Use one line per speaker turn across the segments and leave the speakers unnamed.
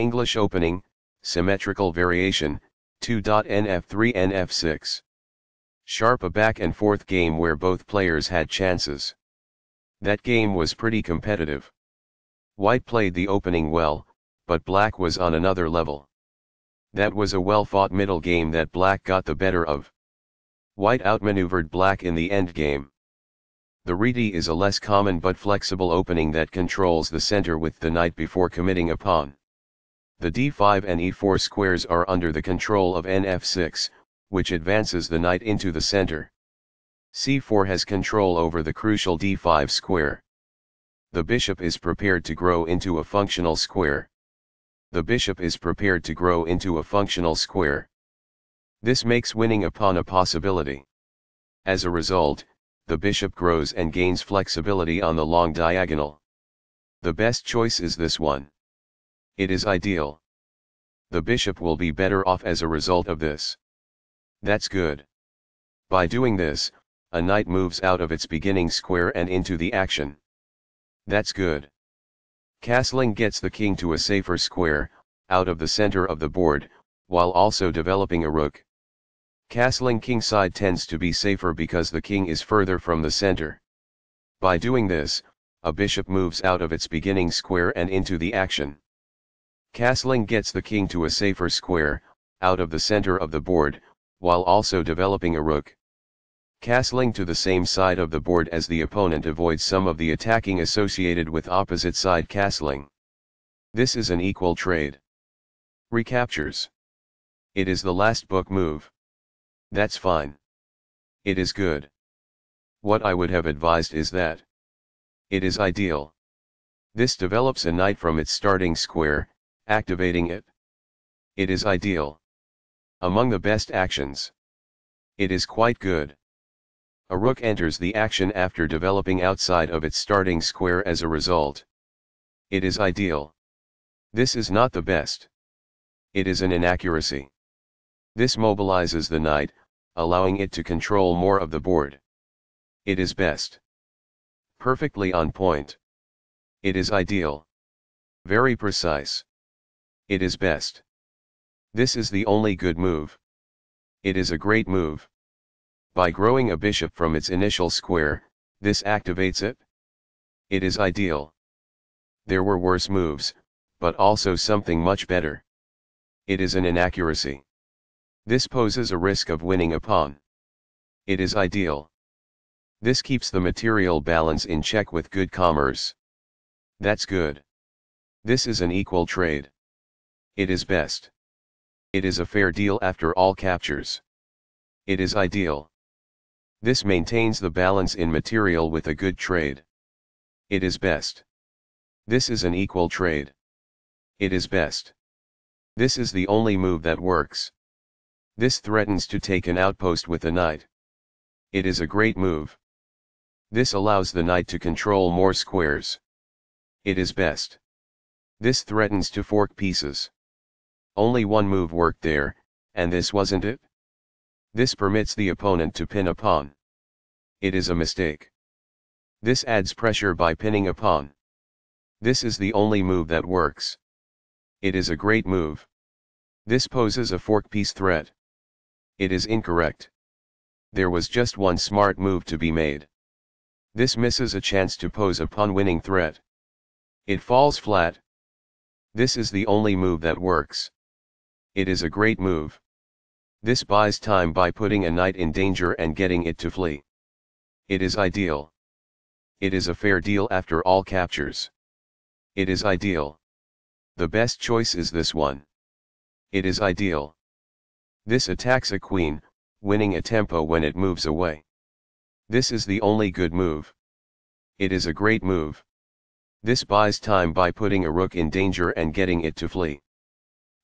English opening, symmetrical variation, 2.nf3 nf6. Sharp a back and forth game where both players had chances. That game was pretty competitive. White played the opening well, but black was on another level. That was a well-fought middle game that black got the better of. White outmaneuvered black in the endgame. The Réti is a less common but flexible opening that controls the center with the knight before committing a pawn. The d5 and e4 squares are under the control of nf6, which advances the knight into the center. c4 has control over the crucial d5 square. The bishop is prepared to grow into a functional square. The bishop is prepared to grow into a functional square. This makes winning a pawn a possibility. As a result, the bishop grows and gains flexibility on the long diagonal. The best choice is this one. It is ideal. The bishop will be better off as a result of this. That's good. By doing this, a knight moves out of its beginning square and into the action. That's good. Castling gets the king to a safer square, out of the center of the board, while also developing a rook. Castling kingside tends to be safer because the king is further from the center. By doing this, a bishop moves out of its beginning square and into the action. Castling gets the king to a safer square, out of the center of the board, while also developing a rook. Castling to the same side of the board as the opponent avoids some of the attacking associated with opposite side castling. This is an equal trade. Recaptures. It is the last book move. That's fine. It is good. What I would have advised is that. It is ideal. This develops a knight from its starting square, activating it. It is ideal. Among the best actions. It is quite good. A rook enters the action after developing outside of its starting square as a result. It is ideal. This is not the best. It is an inaccuracy. This mobilizes the knight, allowing it to control more of the board. It is best. Perfectly on point. It is ideal. Very precise. It is best. This is the only good move. It is a great move. By growing a bishop from its initial square, this activates it. It is ideal. There were worse moves, but also something much better. It is an inaccuracy. This poses a risk of winning a pawn. It is ideal. This keeps the material balance in check with good commerce. That's good. This is an equal trade. It is best. It is a fair deal after all captures. It is ideal. This maintains the balance in material with a good trade. It is best. This is an equal trade. It is best. This is the only move that works. This threatens to take an outpost with the knight. It is a great move. This allows the knight to control more squares. It is best. This threatens to fork pieces. Only one move worked there, and this wasn't it? This permits the opponent to pin a pawn. It is a mistake. This adds pressure by pinning a pawn. This is the only move that works. It is a great move. This poses a fork piece threat. It is incorrect. There was just one smart move to be made. This misses a chance to pose a pawn-winning threat. It falls flat. This is the only move that works. It is a great move. This buys time by putting a knight in danger and getting it to flee. It is ideal. It is a fair deal after all captures. It is ideal. The best choice is this one. It is ideal. This attacks a queen, winning a tempo when it moves away. This is the only good move. It is a great move. This buys time by putting a rook in danger and getting it to flee.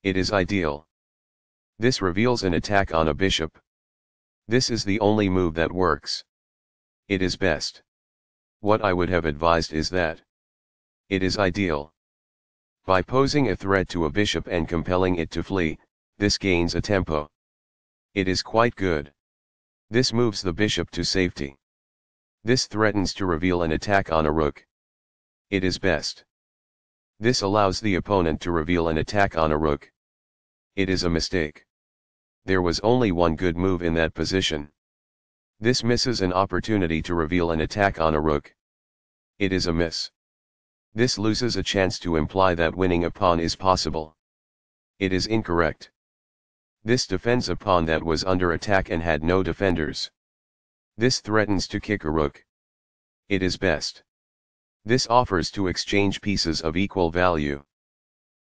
It is ideal. This reveals an attack on a bishop. This is the only move that works. It is best. What I would have advised is that. It is ideal. By posing a threat to a bishop and compelling it to flee, this gains a tempo. It is quite good. This moves the bishop to safety. This threatens to reveal an attack on a rook. It is best. This allows the opponent to reveal an attack on a rook. It is a mistake. There was only one good move in that position. This misses an opportunity to reveal an attack on a rook. It is a miss. This loses a chance to imply that winning a pawn is possible. It is incorrect. This defends a pawn that was under attack and had no defenders. This threatens to kick a rook. It is best. This offers to exchange pieces of equal value.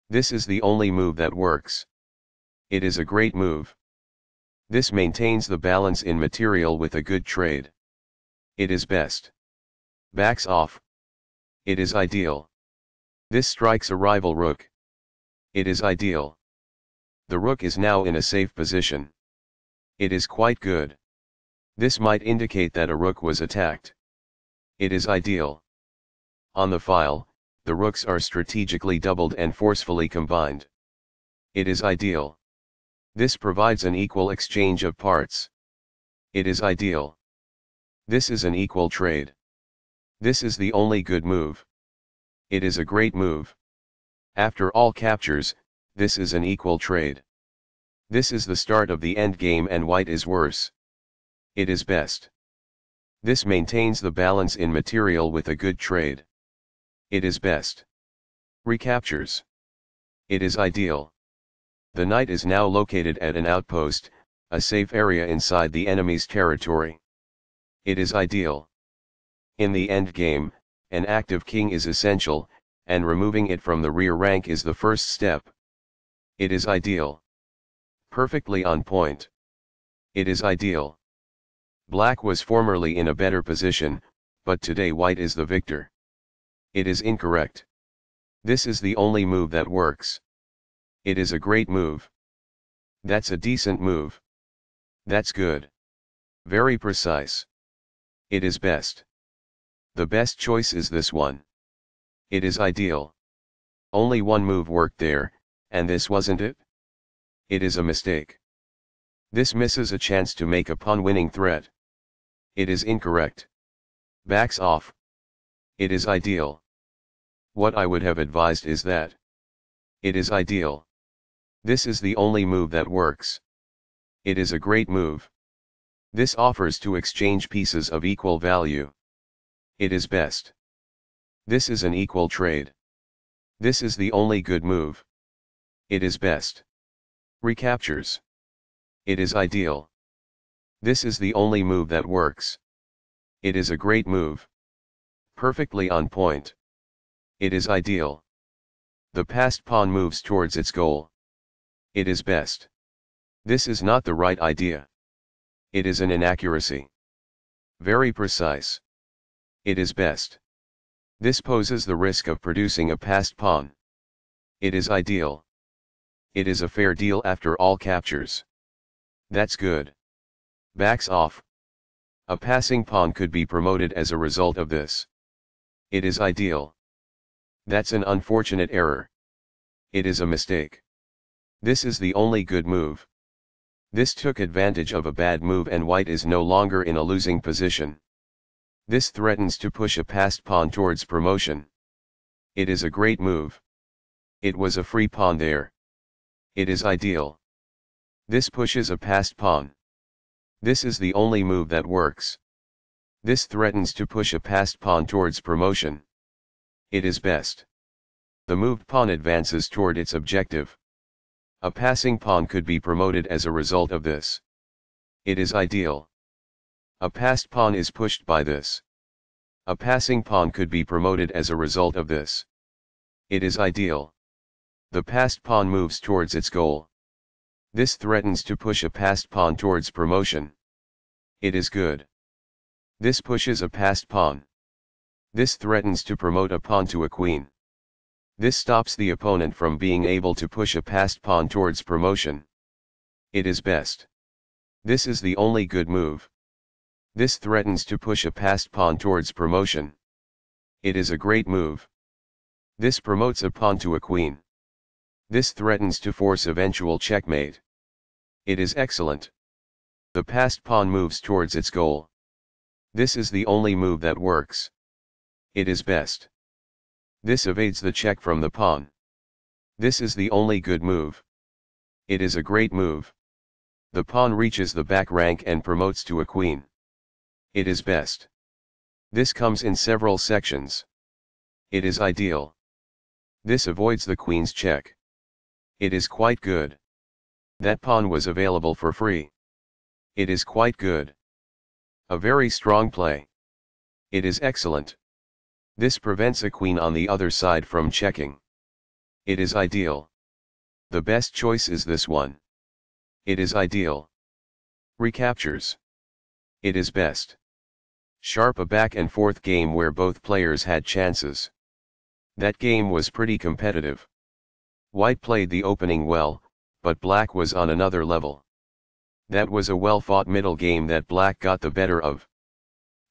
This is the only move that works. It is a great move. This maintains the balance in material with a good trade. It is best. Backs off. It is ideal. This strikes a rival rook. It is ideal. The rook is now in a safe position. It is quite good. This might indicate that a rook was attacked. It is ideal. On the file, the rooks are strategically doubled and forcefully combined. It is ideal. This provides an equal exchange of parts. It is ideal. This is an equal trade. This is the only good move. It is a great move. After all captures, this is an equal trade. This is the start of the end game and white is worse. It is best. This maintains the balance in material with a good trade. It is best. Recaptures. It is ideal. The knight is now located at an outpost, a safe area inside the enemy's territory. It is ideal. In the endgame, an active king is essential, and removing it from the rear rank is the first step. It is ideal. Perfectly on point. It is ideal. Black was formerly in a better position, but today white is the victor. It is incorrect. This is the only move that works. It is a great move. That's a decent move. That's good. Very precise. It is best. The best choice is this one. It is ideal. Only one move worked there, and this wasn't it? It is a mistake. This misses a chance to make a pawn-winning threat. It is incorrect. Backs off. It is ideal. What I would have advised is that. It is ideal. This is the only move that works. It is a great move. This offers to exchange pieces of equal value. It is best. This is an equal trade. This is the only good move. It is best. Recaptures. It is ideal. This is the only move that works. It is a great move. Perfectly on point. It is ideal. The passed pawn moves towards its goal. It is best. This is not the right idea. It is an inaccuracy. Very precise. It is best. This poses the risk of producing a passed pawn. It is ideal. It is a fair deal after all captures. That's good. Backs off. A passing pawn could be promoted as a result of this. It is ideal. That's an unfortunate error. It is a mistake. This is the only good move. This took advantage of a bad move and white is no longer in a losing position. This threatens to push a passed pawn towards promotion. It is a great move. It was a free pawn there. It is ideal. This pushes a passed pawn. This is the only move that works. This threatens to push a passed pawn towards promotion. It is best. The moved pawn advances toward its objective. A passing pawn could be promoted as a result of this. It is ideal. A passed pawn is pushed by this. A passing pawn could be promoted as a result of this. It is ideal. The passed pawn moves towards its goal. This threatens to push a passed pawn towards promotion. It is good. This pushes a passed pawn. This threatens to promote a pawn to a queen. This stops the opponent from being able to push a passed pawn towards promotion. It is best. This is the only good move. This threatens to push a passed pawn towards promotion. It is a great move. This promotes a pawn to a queen. This threatens to force eventual checkmate. It is excellent. The passed pawn moves towards its goal. This is the only move that works. It is best. This evades the check from the pawn. This is the only good move. It is a great move. The pawn reaches the back rank and promotes to a queen. It is best. This comes in several sections. It is ideal. This avoids the queen's check. It is quite good. That pawn was available for free. It is quite good. A very strong play. It is excellent. This prevents a queen on the other side from checking. It is ideal. The best choice is this one. It is ideal. Recaptures. It is best. Sharp a back and forth game where both players had chances. That game was pretty competitive. White played the opening well, but black was on another level. That was a well-fought middle game that black got the better of.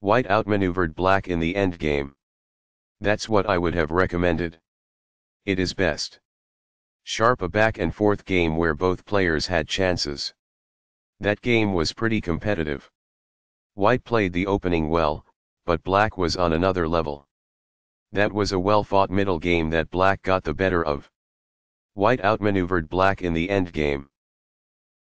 White outmaneuvered black in the end game. That's what I would have recommended. It is best. Sharp a back and forth game where both players had chances. That game was pretty competitive. White played the opening well, but black was on another level. That was a well-fought middle game that black got the better of. White outmaneuvered black in the endgame.